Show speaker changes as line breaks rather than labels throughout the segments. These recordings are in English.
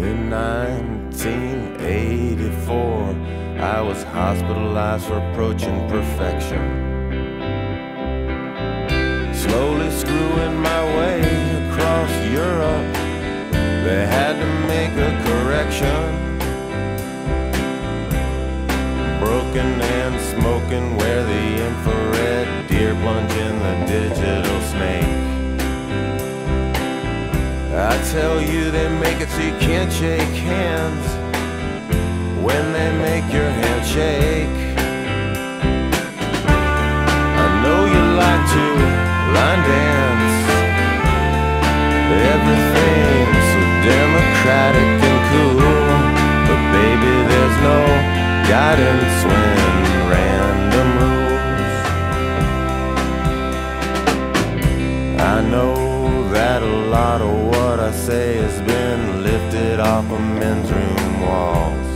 In 1984, I was hospitalized for approaching perfection. Slowly screwing my way across Europe, tell you, they make it so you can't shake hands when they make your hand shake. I know you like to line dance. Everything's so democratic and cool, but baby, there's no guidance when I say has been lifted off of men's room walls.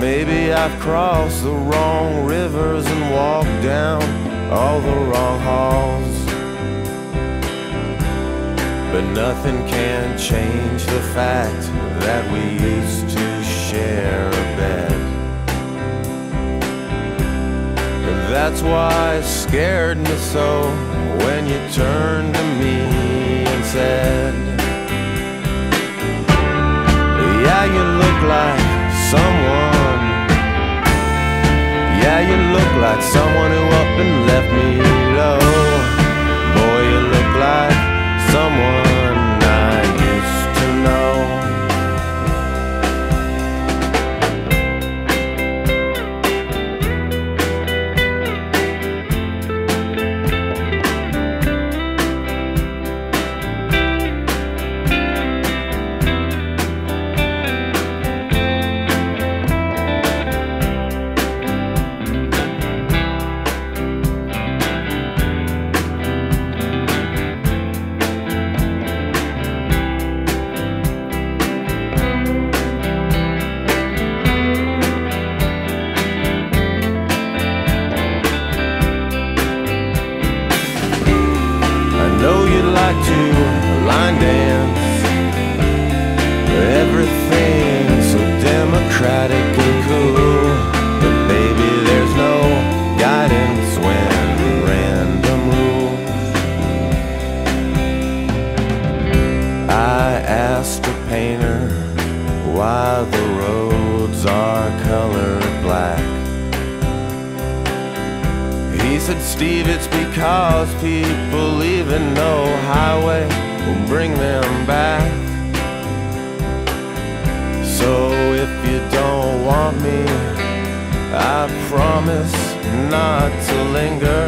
Maybe I've crossed the wrong rivers and walked down all the wrong halls. But nothing can change the fact that we used to share a bed. That's why it scared me so when you turned to me like someone who painter why the roads are colored black. He said, Steve, it's because people even know highway will bring them back. So if you don't want me, I promise not to linger.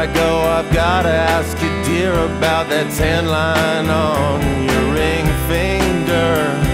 I go, I've gotta ask you, dear, about that tan line on your ring finger.